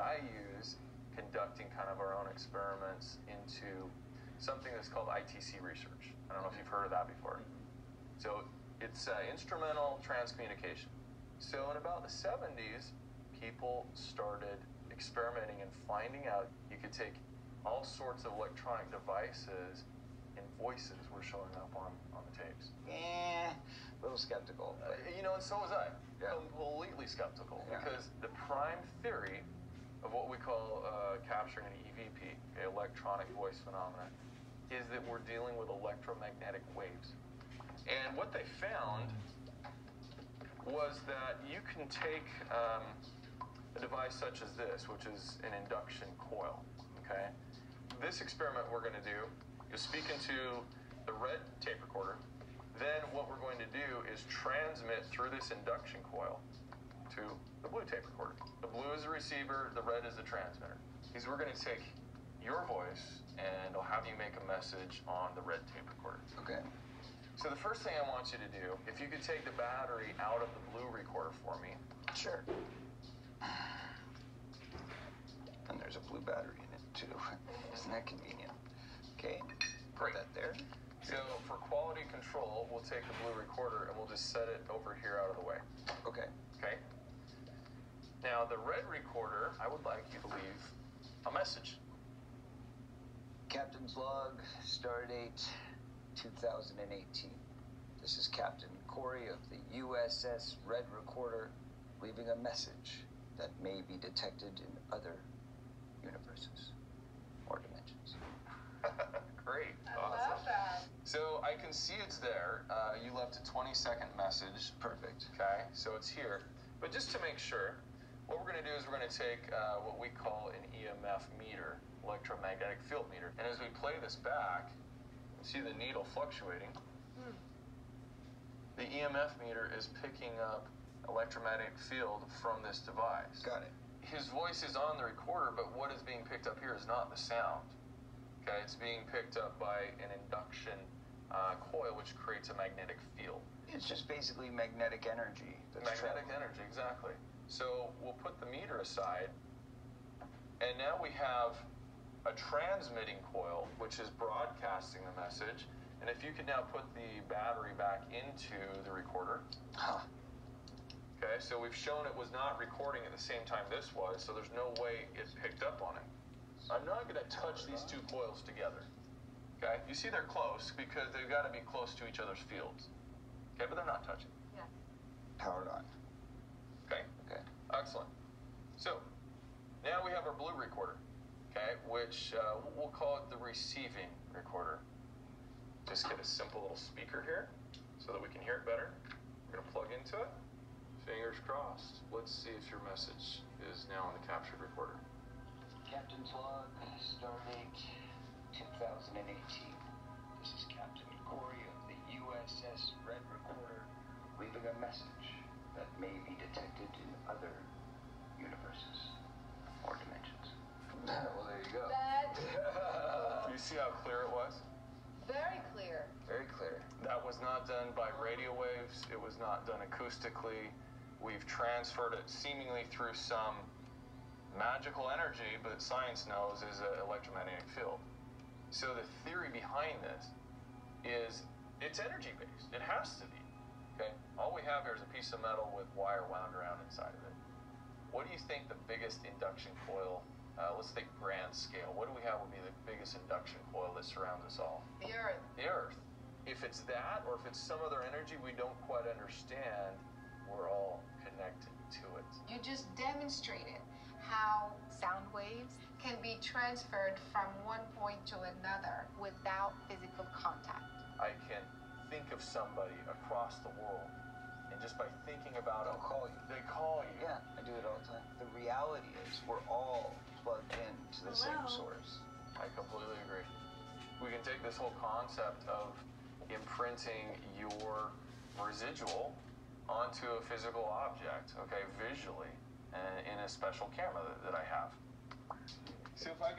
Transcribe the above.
I use conducting kind of our own experiments into something that's called ITC research. I don't know if you've heard of that before. So it's uh, instrumental transcommunication. So in about the 70s, people started experimenting and finding out you could take all sorts of electronic devices and voices were showing up on, on the tapes. Yeah, a little skeptical. Uh, you know, and so was I. Yeah. Completely skeptical Yeah. because the prime theory of what we uh, capturing an EVP, okay, electronic voice phenomena, is that we're dealing with electromagnetic waves. And what they found was that you can take um, a device such as this, which is an induction coil. Okay, this experiment we're going to do, you'll speak into the red tape recorder. Then what we're going to do is transmit through this induction coil to the blue tape recorder. The blue is the receiver, the red is the transmitter. Because we're going to take your voice and I'll have you make a message on the red tape recorder. okay. So the first thing I want you to do, if you could take the battery out of the blue recorder for me. Sure. And there's a blue battery in it too. Isn't that convenient? Okay. Put that there. So for quality control, we'll take the blue recorder and we'll just set it over here out of the way. Okay. Okay? Now the red recorder, I would like you to leave a message. Captain's log, stardate 2018. This is Captain Corey of the USS Red Recorder leaving a message that may be detected in other universes or dimensions. Great. I awesome. love that. So I can see it's there. Uh, you left a 20 second message. Perfect. Okay, so it's here. But just to make sure, what we're going to do is we're going to take uh, what we call an EMF meter, electromagnetic field meter. And as we play this back, you see the needle fluctuating. Hmm. The EMF meter is picking up electromagnetic field from this device. Got it. His voice is on the recorder, but what is being picked up here is not the sound. Okay, it's being picked up by an induction uh, coil, which creates a magnetic field. It's just basically magnetic energy. That's Magnetic traveling. energy, exactly. So we'll put the meter aside, and now we have a transmitting coil, which is broadcasting the message. And if you could now put the battery back into the recorder, Huh. okay, so we've shown it was not recording at the same time this was, so there's no way it picked up on it. I'm not going to touch these two coils together. Okay, you see they're close because they've got to be close to each other's fields. Okay, but they're not touching. Yes. Powered on. Excellent. So now we have our blue recorder, okay, which uh, we'll call it the receiving recorder. Just get a simple little speaker here so that we can hear it better. We're going to plug into it. Fingers crossed. Let's see if your message is now on the captured recorder. Captain's log, stardate 2018. This is Captain Corey of the USS Red Recorder leaving a message that may be detected see how clear it was? very clear. Very clear. That was not done by radio waves. It was not done acoustically. We've transferred it seemingly through some magical energy, but science knows is an electromagnetic field. So the theory behind this is it's energy based. It has to be. Okay? All we have here is a piece of metal with wire wound around inside of it. What do you think the biggest induction coil, uh, let's think grand scale, what do we have would be the biggest induction coil that surrounds us all? The earth. the earth. If it's that or if it's some other energy we don't quite understand, we're all connected to it. You just demonstrated how sound waves can be transferred from one point to another without physical contact. I can think of somebody across the world, and just by thinking about They'll them, call you. they call you. Yeah, I do it all the time. The reality is we're all the same source. I completely agree. We can take this whole concept of imprinting your residual onto a physical object, okay, visually, uh, in a special camera that, that I have. So if I can